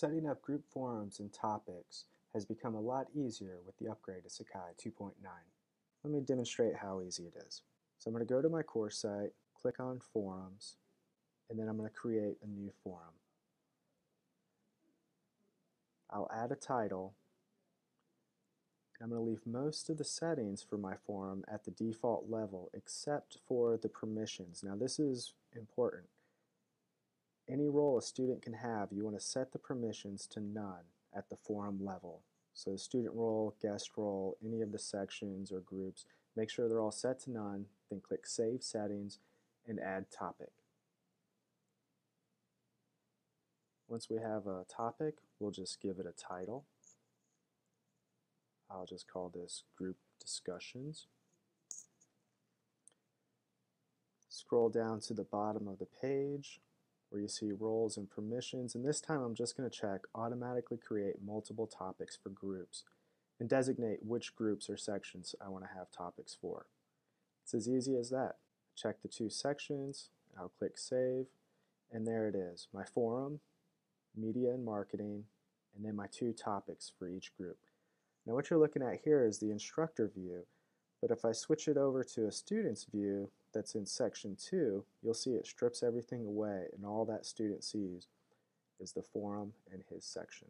Setting up group forums and topics has become a lot easier with the upgrade to Sakai 2.9. Let me demonstrate how easy it is. So I'm going to go to my course site, click on Forums, and then I'm going to create a new forum. I'll add a title, I'm going to leave most of the settings for my forum at the default level except for the permissions. Now this is important any role a student can have, you want to set the permissions to none at the forum level. So student role, guest role, any of the sections or groups, make sure they're all set to none, then click Save Settings and Add Topic. Once we have a topic, we'll just give it a title. I'll just call this Group Discussions. Scroll down to the bottom of the page, where you see roles and permissions. And this time I'm just going to check automatically create multiple topics for groups and designate which groups or sections I want to have topics for. It's as easy as that. Check the two sections, I'll click Save, and there it is, my forum, media and marketing, and then my two topics for each group. Now what you're looking at here is the instructor view, but if I switch it over to a student's view, that's in section 2, you'll see it strips everything away and all that student sees is the forum and his section.